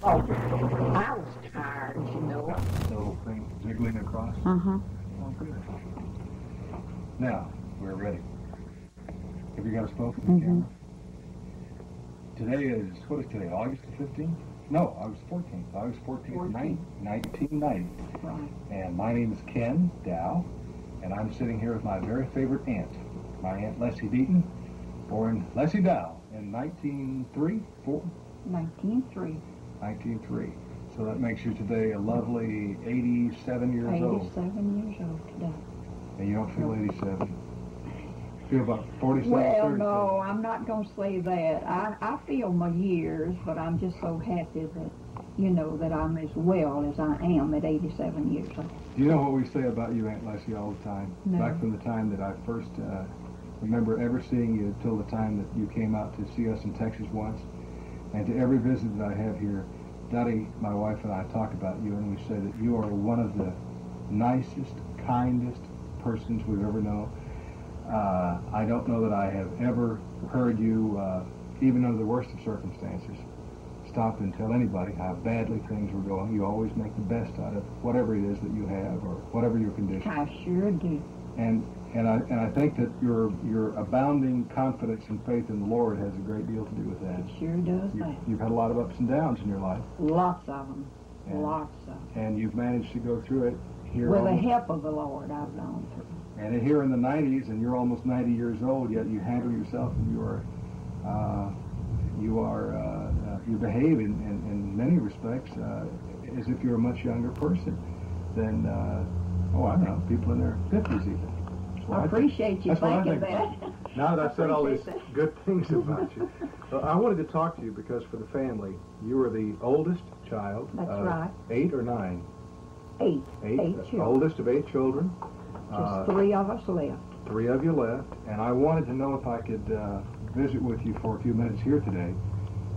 Oh, I was tired, you know. The little thing jiggling across. Uh-huh. Oh, good. Now, we're ready. Have you got us both in the Mhm. camera? Today is, what is today, August the 15th? No, August 14th. August 14th, nine- 1990. Right. And my name is Ken Dowe, and I'm sitting here with my very favorite aunt, my Aunt Lessie Deaton, born Lessie Dowe in 1903, 4, 1903. 1903. So that makes you today a lovely 87 years old. 87 years old today. And you don't feel 87. Feel about 47, Well, 37. no, I'm not going to say that. I, I feel my years, but I'm just so happy that, you know, that I'm as well as I am at 87 years old. Do you know what we say about you, Aunt Lessie, all the time? No. Back from the time that I first uh, remember ever seeing you till the time that you came out to see us in Texas once. And to every visit that I have here, Dottie, my wife, and I talk about you, and we say that you are one of the nicest, kindest persons we've ever known. Uh, I don't know that I have ever heard you, uh, even under the worst of circumstances, stop and tell anybody how badly things were going. You always make the best out of whatever it is that you have or whatever your condition. I sure do. And and I and I think that your your abounding confidence and faith in the Lord has a great deal to do with that. It sure does You, you've had a lot of ups and downs in your life, Lots of them. and, Lots of them. and you've managed to go through it here. With the help of the Lord, I've gone through. and here in the 90s, and you're almost 90 years old, yet you handle yourself and you are uh, you are uh, uh, you behave in, in, in many respects uh, as if you're a much younger person than uh, oh I don't know people in their 50s even. What I appreciate you That's what I thinking think that. Now that I've said all these that. good things about you, well, I wanted to talk to you because for the family, you were the oldest child. That's of right. Eight or nine? Eight. Eight. Eight children. Oldest of eight children. Just Uh, three of us left. three of you left, and I wanted to know if I could uh, visit with you for a few minutes here today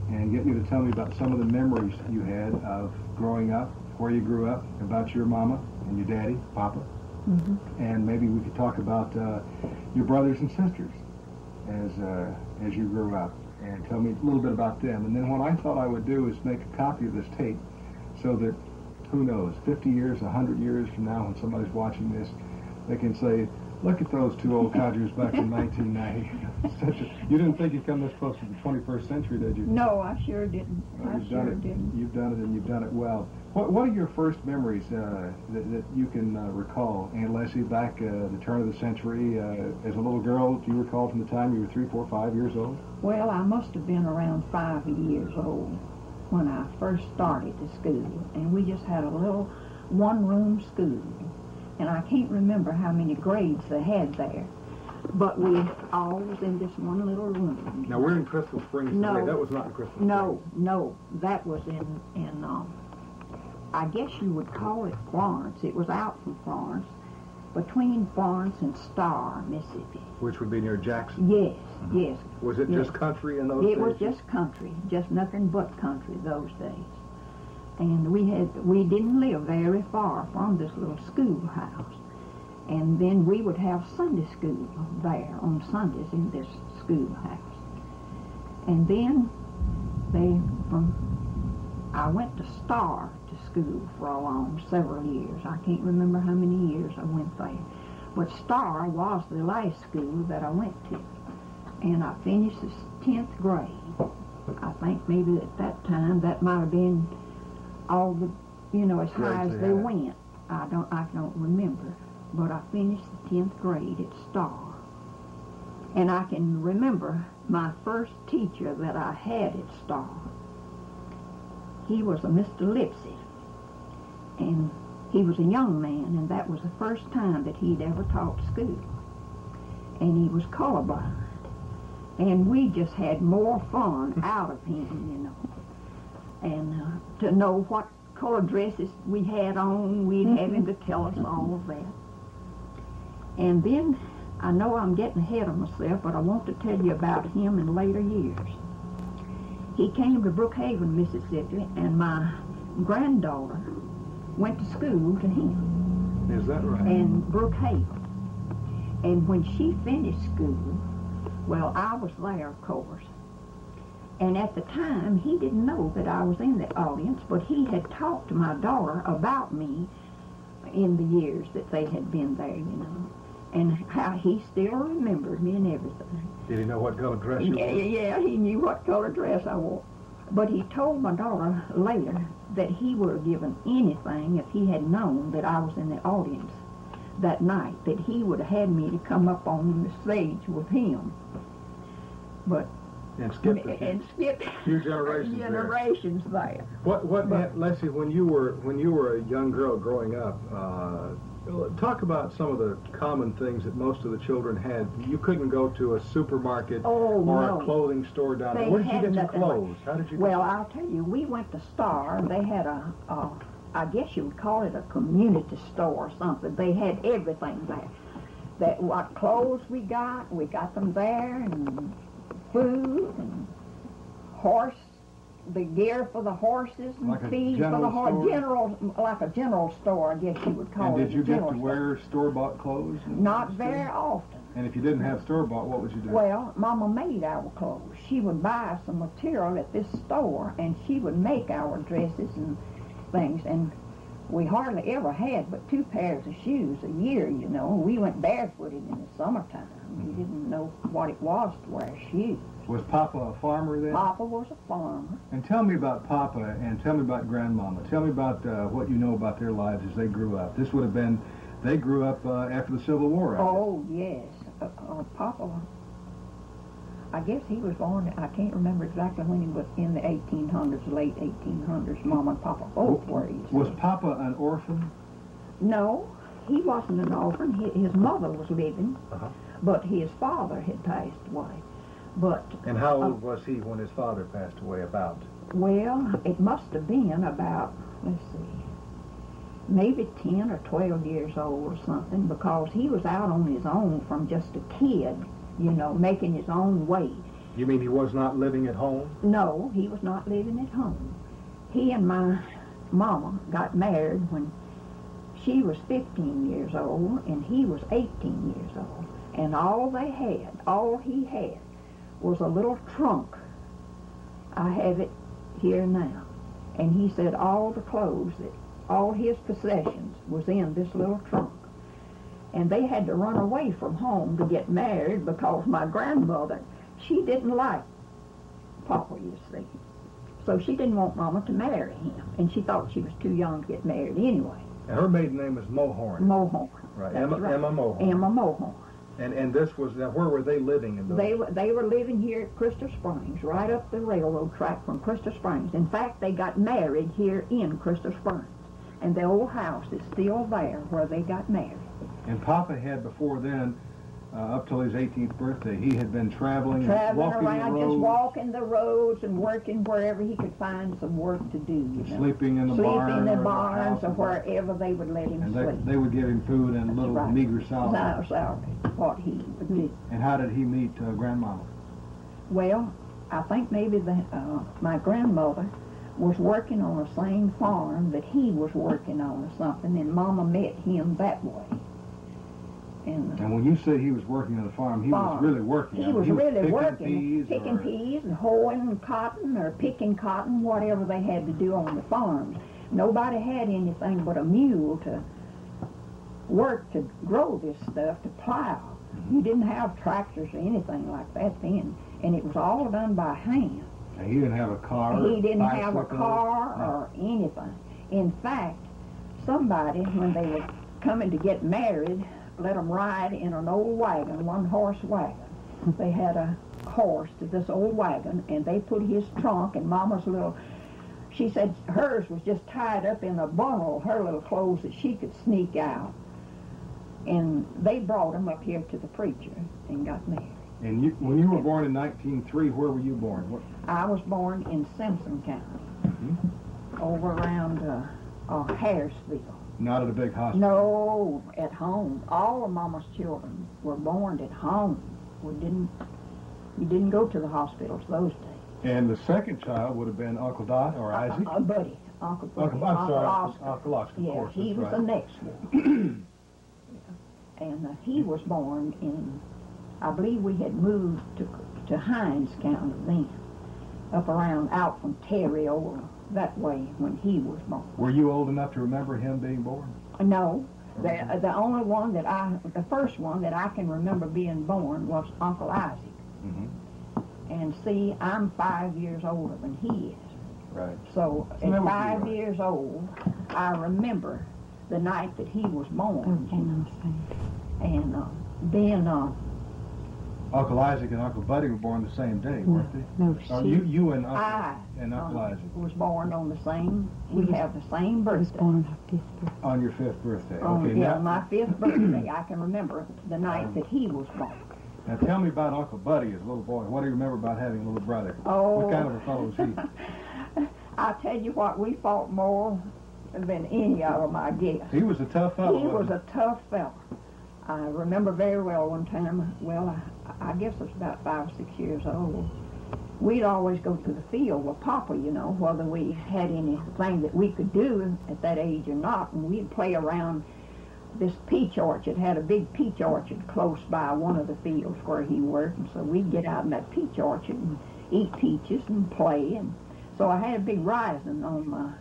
and get you to tell me about some of the memories you had of growing up, where you grew up, about your mama and your daddy, Papa, hmm and maybe we could talk about uh, your brothers and sisters as uh, as you grew up, and tell me a little bit about them. And then what I thought I would do is make a copy of this tape, so that who knows, 50 years, 100 years from now, when somebody's watching this, they can say, "Look at those two old codgers back in 1990." Such a, you didn't think you'd come this close to the 21st century, did you? No, I sure didn't. I sure it. didn't. You've done it, and you've done it well. What What are your first memories uh, that, that you can uh, recall, Aunt Lessie, back uh, the turn of the century? Uh, as a little girl, do you recall from the time you were three, four, five years old? Well, I must have been around five years old when I first started to school, and we just had a little one-room school, and I can't remember how many grades they had there, but we all was in this one little room. Now we're in Crystal Springs No. today. That was not in Crystal. No, no, that was in in um, I guess you would call it Florence. It was out from Florence, between Florence and Star, Mississippi. Which would be near Jackson. Yes, mm-hmm. yes. Was it Yeah. just country in those It days? It was just country, just nothing but country those days. And we had we didn't live very far from this little schoolhouse. And then we would have Sunday school there on Sundays in this schoolhouse. And then they from I went to Star school for a long several years. I can't remember how many years I went there. But Star was the last school that I went to. And I finished the 10th grade. I think maybe at that time that might have been all the, you know, as high as they they went. I don't, I don't remember. But I finished the 10th grade at Star. And I can remember my first teacher that I had at Star. He was a Mr. Lipsy. And he was a young man, and that was the first time that he'd ever taught school. And he was colorblind. And we just had more fun out of him, you know. And uh, to know what color dresses we had on, we'd have him to tell us all of that. And then I know I'm getting ahead of myself, but I want to tell you about him in later years. He came to Brookhaven, Mississippi, and my granddaughter went to school to him Is that right? in Brookhaven. And when she finished school, well, I was there, of course. And at the time, he didn't know that I was in the audience, but he had talked to my daughter about me in the years that they had been there, you know, and how he still remembered me and everything. Did he know what color dress you Yeah, wore? yeah, he knew what color dress I wore. But he told my daughter later that he would have given anything if he had known that I was in the audience that night, that he would have had me to come up on the stage with him. But And skip the and skip few generations there. generations there. What what But- Lessie when you were when you were a young girl growing up, uh, talk about some of the common things that most of the children had. You couldn't go to a supermarket Oh or no. a clothing store down there. Where did you get your clothes? How did you get Well, I'll tell you, we went to Star. And they had a, a, I guess you would call it a community store or something. They had everything there. That what clothes we got, we got them there, and food and horse, the gear for the horses and Like feed for the horse. store? General, like a general store, I guess you would call And it. did you get to store. wear store-bought clothes? Not very often. And if you didn't have store-bought, what would you do? Well, Mama made our clothes. She would buy some material at this store, and she would make our dresses and things. And we hardly ever had but two pairs of shoes a year, you know. We went barefooted in the summertime. We mm-hmm. didn't know what it was to wear shoes. Was Papa a farmer then? Papa was a farmer. And tell me about Papa and tell me about Grandmama. Tell me about uh, what you know about their lives as they grew up. This would have been, they grew up uh, after the Civil War. I guess. Oh, yes. Uh, uh, Papa, I guess he was born, I can't remember exactly when he was in the 1800s, late 1800s. Mama and Papa both were. Was Papa an orphan? No, he wasn't an orphan. Hi- His mother was living, Uh-huh. but his father had passed away. But, And how old uh, was he when his father passed away? About well, it must have been about, let's see, maybe 10 or 12 years old or something, because he was out on his own from just a kid, you know, making his own way. you mean he was not living at home? No, he was not living at home. He and my mama got married when she was 15 years old and he was 18 years old. And all they had, all he had, was a little trunk. I have it here now. And he said all the clothes, that all his possessions was in this little trunk. And they had to run away from home to get married because my grandmother, she didn't like Papa, you see. So she didn't want Mama to marry him, and she thought she was too young to get married anyway. And her maiden name was Mohorn. Mohorn. right. that's Emma, right. Emma Mohorn. Emma Mohorn. And and this was now where were they living in those? They were they were living here at Crystal Springs, right up the railroad track from Crystal Springs. In fact, they got married here in Crystal Springs, and the old house is still there where they got married. And Papa had before then, uh, up till his 18th birthday, he had been traveling, and Traveling walking around, the just walking the roads and working wherever he could find some work to do. You know. sleeping in the Sleep barn, in the or barns house or wherever they would let him And sleep. they, they would give him food and little right. meager salary. Salary, what he would do. And how did he meet uh, Grandmama? Well, I think maybe the, uh, my grandmother was working on the same farm that he was working on or something, and Mama met him that way. And uh, And when you say he was working on the farm, he was really working. I he mean, was really picking working, peas picking or- peas and hoeing cotton or picking cotton, whatever they had to do on the farms. Nobody had anything but a mule to work to grow this stuff, to plow. Mm-hmm. You didn't have tractors or anything like that then, and it was all done by hand. And he didn't have a car. He didn't have a car No. or anything. In fact, somebody, when they were coming to get married, let them ride in an old wagon, one horse wagon. They had a horse to this old wagon, and they put his trunk and Mama's little. She said hers was just tied up in a bundle, her little clothes that she could sneak out. And they brought him up here to the preacher and got married. And you, when you were born in 1903, where were you born? What, I was born in Simpson County, Mm-hmm. over around uh, uh, Harrisville. Not at a big hospital. No, at home. All of Mama's children were born at home. We didn't. You didn't go to the hospitals those days. And the second child would have been Uncle Dot or Isaac. Uh, uh, Buddy, Uncle Buddy, Uncle, I'm Uncle sorry, Oscar. Uncle Oscar, of Yeah, course. he was right. the next one. Yeah. And uh, he was born in, I believe we had moved to to Hinds County then. up around out from Terry over that way when he was born. Were you old enough to remember him being born? No, the the only one that I, the first one that I can remember being born was Uncle Isaac. Mm-hmm. And see, I'm five years older than he is. Right. So So at that would be five years old, I remember the night that he was born. And uh, then, uh, Uncle Isaac and Uncle Buddy were born the same day, weren't they? No, Or she you, you and Uncle I and Uncle uh, Isaac was born on the same, we was- have the same was birthday. born on her fifth birthday. on your fifth birthday. Oh, okay, yeah, now, my fifth birthday. I can remember the night that he was born. now tell me about Uncle Buddy as a little boy. What do you remember about having a little brother? Oh. What kind of a fellow was he? I tell you what, we fought more than any of them, I guess. He was a tough fellow. He was wasn't a tough fellow. I remember very well one time, well, I, guess I was about five or six years old. We'd always go to the field with Papa, you know, whether we had anything that we could do at that age or not, and we'd play around this peach orchard, had a big peach orchard close by one of the fields where he worked, and so we'd get out in that peach orchard and eat peaches and play, and so I had a big rising on my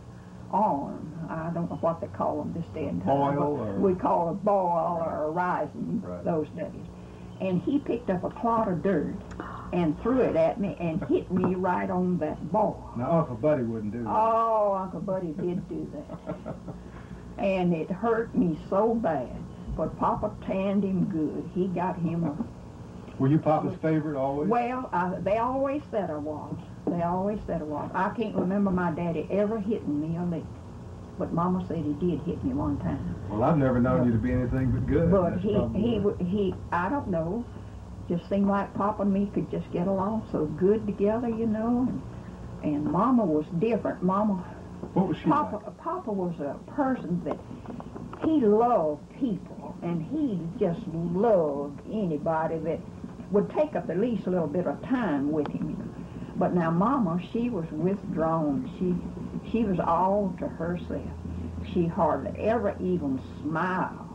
arm. I don't know what they call them this day and time. Boil or- We call it boil or a rising Right. those days. And he picked up a clod of dirt and threw it at me and hit me right on that ball. Now Uncle Buddy wouldn't do that. Oh, Uncle Buddy did do that. And it hurt me so bad. But Papa tanned him good. He got him a Were you Papa's favorite always? well, I, they always said I was. They always said I was. I can't remember my daddy ever hitting me a lick. But Mama said he did hit me one time. Well, I've never known you to be anything but good. But he, he, he, I don't know, just seemed like Papa and me could just get along so good together, you know. And, and Mama was different. Mama, What was she Papa, like? Papa was a person that he loved people, and he just loved anybody that would take up at least a little bit of time with him. But now, Mama, she was withdrawn. She, she was all to herself. She hardly ever even smiled.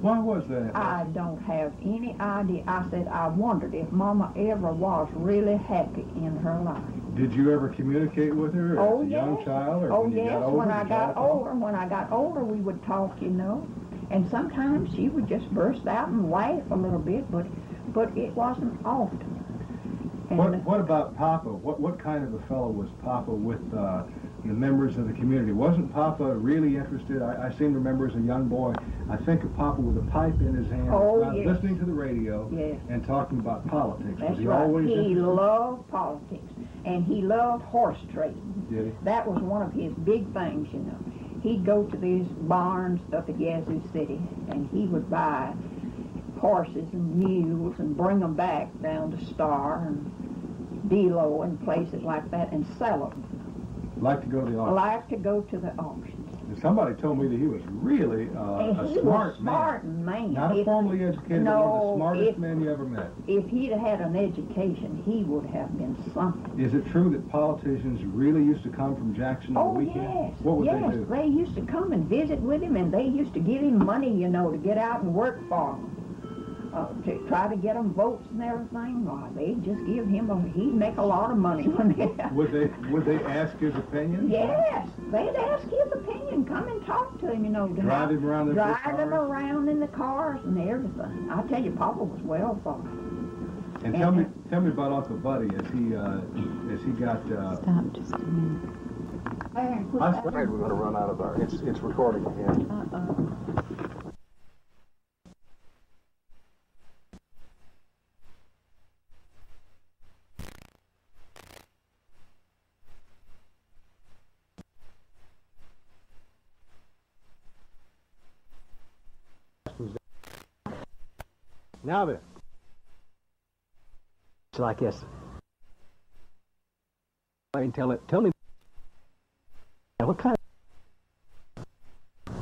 Why was that? I don't have any idea. I said I wondered if Mama ever was really happy in her life. Did you ever communicate with her Oh, as a young child? Or Oh when yes, older, when I got older, when I got older, we would talk, you know, and sometimes she would just burst out and laugh a little bit, but but it wasn't often. And What, what about Papa? What what kind of a fellow was Papa with uh, the members of the community? Wasn't Papa really interested? I, I seem to remember as a young boy, I think of Papa with a pipe in his hand, Oh, yes. listening to the radio Yes. and talking about politics. that's was he right. always He interested? loved politics, and he loved horse trading. Did he? That was one of his big things, you know. He'd go to these barns up at Yazoo City, and he would buy horses and mules and bring them back down to Star and D'Lo and places like that and sell them. Like to go to the auction. like to go to the auctions. Somebody told me that he was really uh, a smart smart man. man. Not a formally educated, but one of No, the smartest if- men you ever met. if he'd had an education, he would have been something. Is it true that politicians really used to come from Jackson on Oh, the weekend? yes. What would yes, they do? used to come and visit with him, and they used to give him money, you know, to get out and work for him. Uh, to try to get him votes and everything. Why, they just give him a, he'd make a lot of money when they, Would they would they ask his opinion? Yes, they'd ask his opinion, come and talk to him, you know. Drive how- him around in Drive him around in the cars and everything. I tell you, Papa was well thought. And tell me tell me about Uncle Buddy as he uh, as he got. Uh, Stop just a minute. I'm afraid we're going to run out of our. It's it's recording again. Uh-oh. Now then. So I guess. I can tell it. Tell me. What kind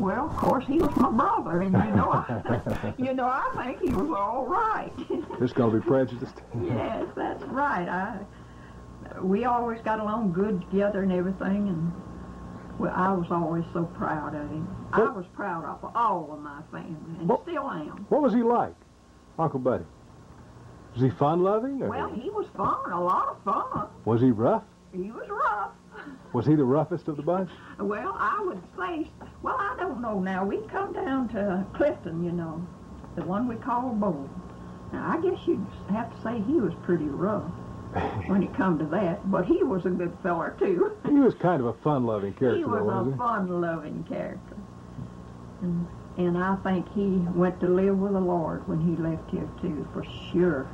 Well, of course, he was my brother, and you know, I, you know, I think he was all right. This to be prejudiced. yes, that's right. I, we always got along good together and everything, and well, I was always so proud of him. I was proud of all of my family, and What- still am. What was he like, Uncle Buddy? Was he fun-loving, or Well, he was fun, a lot of fun. was he rough? He was rough. Was he the roughest of the bunch? Well, I would say, well, I don't know now. We come down to Clifton, you know, the one we call Bowl. Now, I guess you'd have to say he was pretty rough when it come to that, but he was a good feller, too. he was kind of a fun-loving character, he was though, a fun-loving character. And, and I think he went to live with the Lord when he left here, too, for sure.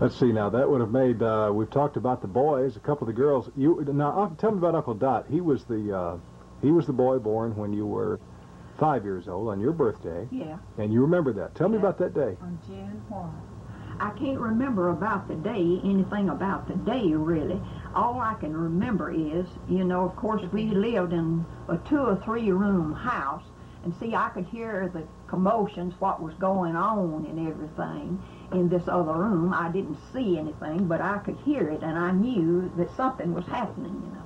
Let's see now. That would have made. Uh, we've talked about the boys. A couple of the girls. You now uh, tell me about Uncle Dot. He was the uh, he was the boy born when you were five years old on your birthday, Yeah. and you remember that. Tell me about that day. On Jan what? I can't remember about the day, anything about the day really. All I can remember is, you know, of course we lived in a two or three room house and see I could hear the commotions, what was going on and everything in this other room. I didn't see anything, but I could hear it and I knew that something was happening, you know.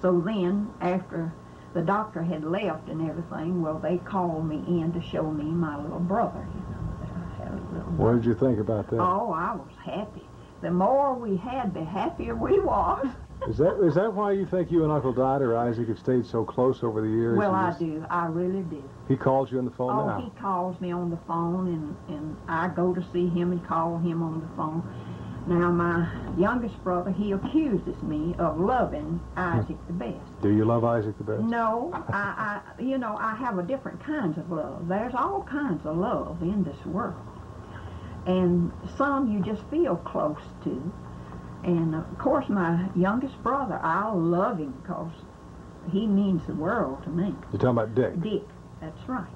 So then after the doctor had left and everything, well they called me in to show me my little brother, you know, that I had a little What did you think about that? Oh, I was happy. The more we had, the happier we was. Is that is that why you think you and Uncle Dot or Isaac have stayed so close over the years? well, I just- do. I really do. He calls you on the phone Oh, now. he calls me on the phone, and, and I go to see him and call him on the phone. Now, my youngest brother, he accuses me of loving Isaac the best. Do you love Isaac the best? No, I, I, you know, I have a different kinds of love. There's all kinds of love in this world. And some you just feel close to. And of course, my youngest brother, I love him because he means the world to me. You're talking about Dick. Dick, that's right.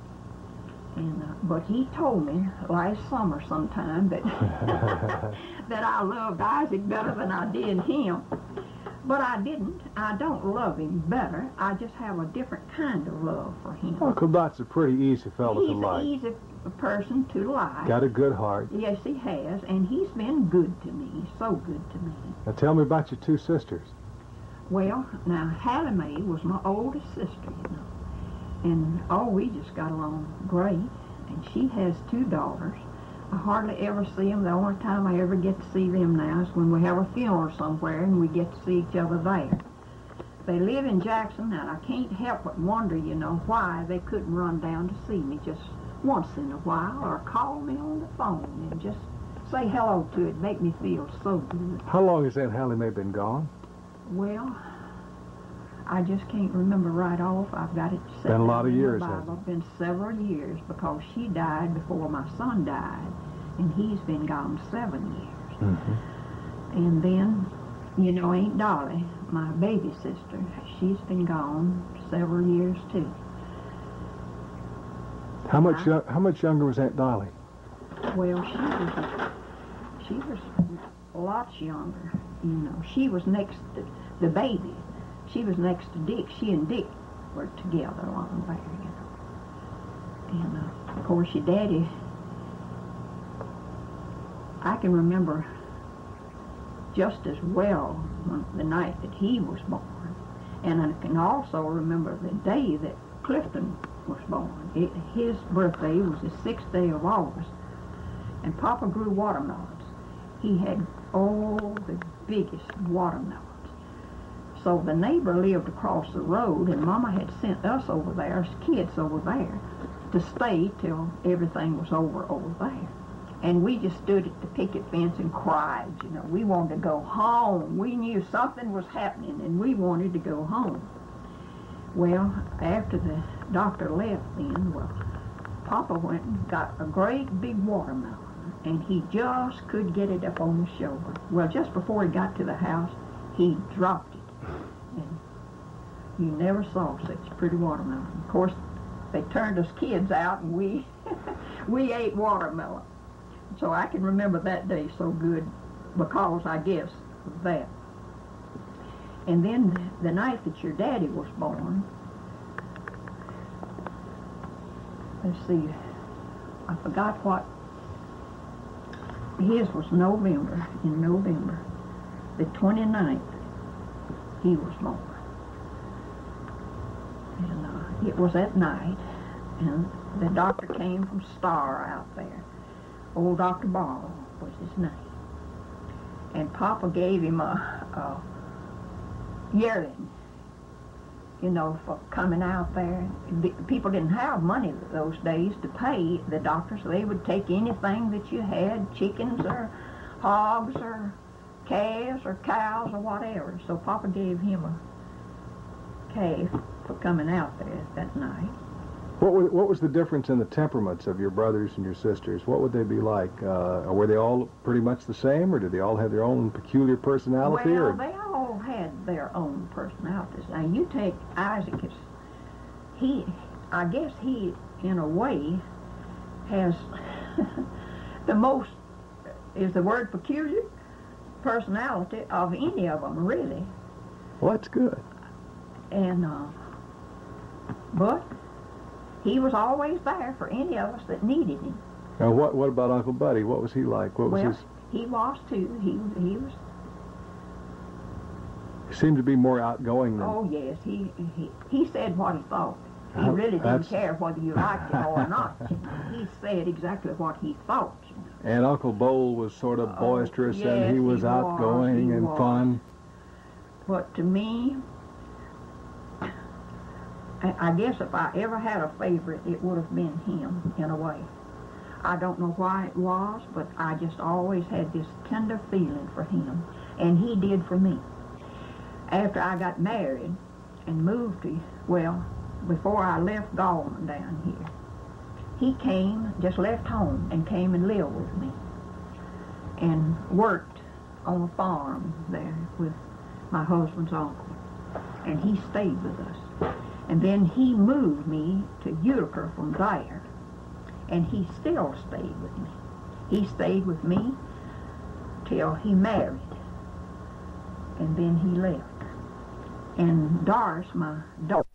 And uh, but he told me last summer sometime that that I loved Isaac better than I did him. But I didn't. I don't love him better. I just have a different kind of love for him. Uncle Dot's a pretty easy fellow to like. he's a, a person to like. Got a good heart. Yes, he has, and he's been good to me, so good to me. Now tell me about your two sisters. Well, now Hallie Mae was my oldest sister, you know, and oh, we just got along great. And she has two daughters. I hardly ever see them. The only time I ever get to see them now is when we have a funeral somewhere and we get to see each other there. They live in Jackson, and I can't help but wonder, you know, why they couldn't run down to see me just once in a while or call me on the phone and just say hello to it. Make me feel so good. How long has Aunt Hallie Mae been gone? Well, I just can't remember right off. I've got it set Been a lot of years, Bible. Been several years because she died before my son died, and he's been gone seven years. Mm-hmm. And then, you know, Aunt Dolly, my baby sister, she's been gone several years too. How much yo- how much younger was Aunt Dolly? Well, she was she was lots younger. You know, she was next to the baby. She was next to Dick. She and Dick were together along there. You know, and uh, of course your daddy. I can remember just as well the night that he was born, and I can also remember the day that Clifton was born. It, his birthday was the sixth day of August, and Papa grew watermelons. He had all the biggest watermelons. So the neighbor lived across the road, and Mama had sent us over there as kids over there to stay till everything was over over there. And we just stood at the picket fence and cried. You know, we wanted to go home. We knew something was happening, and we wanted to go home. Well, after the doctor left, then well, Papa went and got a great big watermelon, and he just could get it up on his shoulder. Well, just before he got to the house, he dropped you never saw such pretty watermelon. Of course, they turned us kids out, and we we ate watermelon. So I can remember that day so good because I guess of that. And then the night that your daddy was born, let's see, I forgot what, his was November, in November, the 29th, he was born. And uh, it was at night, and the doctor came from Star out there. Old Dr. Barlow was his name. And Papa gave him a, a yearling, you know, for coming out there. The, people didn't have money those days to pay the doctor, so they would take anything that you had, chickens or hogs or calves or cows or whatever. So Papa gave him a calf for coming out there that night. What, were, what was the difference in the temperaments of your brothers and your sisters? What would they be like? Uh, were they all pretty much the same, or did they all have their own peculiar personality? Well, or? they all had their own personalities. Now you take Isaac as he, I guess he, in a way, has the most is the word peculiar personality of any of them, really. Well, that's good. And uh, but he was always there for any of us that needed him. Now, what what about Uncle Buddy? What was he like? What was Well, his? he was too. He he was. He seemed to be more outgoing than. Oh yes, he he he said what he thought. He Uh, really didn't that's- care whether you liked it or not. He said exactly what he thought. And Uncle Bowl was sort of Oh, boisterous, yes, and he he was was, outgoing he and was. fun. But to me, I, I guess if I ever had a favorite, it would have been him in a way. I don't know why it was, but I just always had this tender feeling for him, and he did for me. After I got married and moved to, well, before I left Gallman down here, he came, just left home, and came and lived with me, and worked on a farm there with my husband's uncle, and he stayed with us. And then he moved me to Utica from there, and he still stayed with me. He stayed with me till he married, and then he left. And Doris, my daughter,